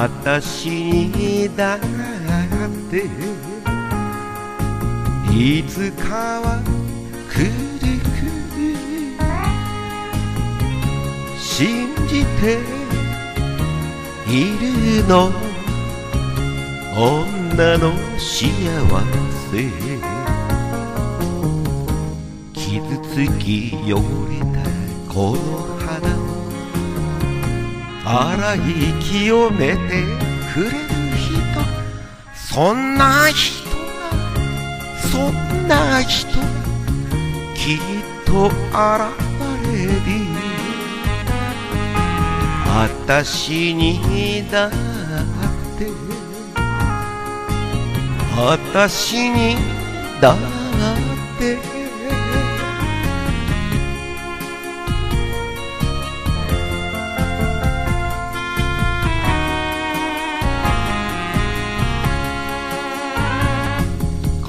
私にだっていつかは来る来る信じているの女の幸せ。傷つき汚れたこの洗い清めてくれる人。そんな人がそんな人がきっと現れる。私にだって。私にだって。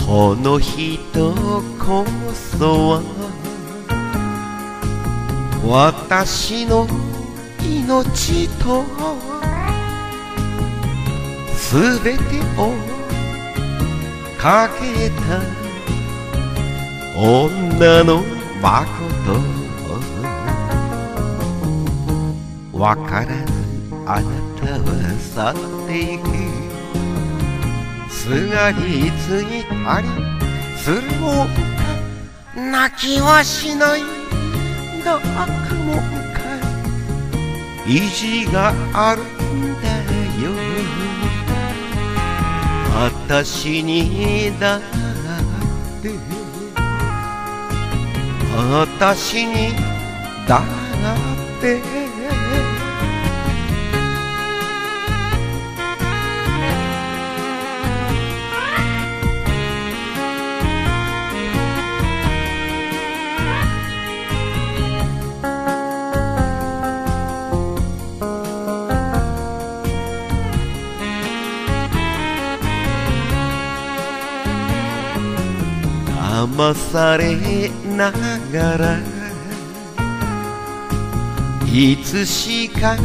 この人こそは私の命とすべてをかけた女のまことわからずあなたは去っていくすがりついたりするもんか泣きはしない。泣くもんか意地があるんだよ。私にだって。私にだって。騙されながらいつしか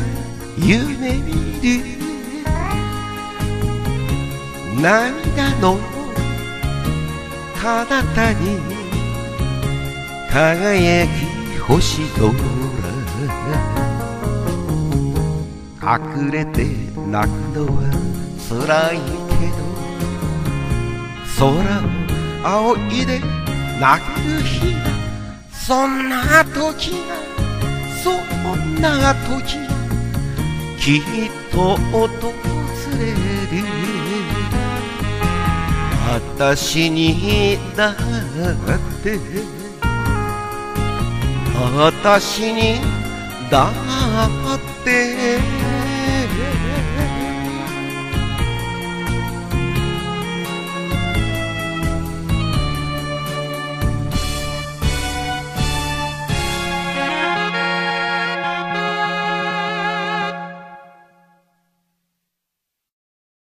夢見る涙の彼方に輝く星空隠れて泣くのは辛いけど空を仰いで泣ける日そんな時がそんな時きっと訪れる。私にだって。私にだって。